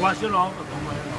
我洗了。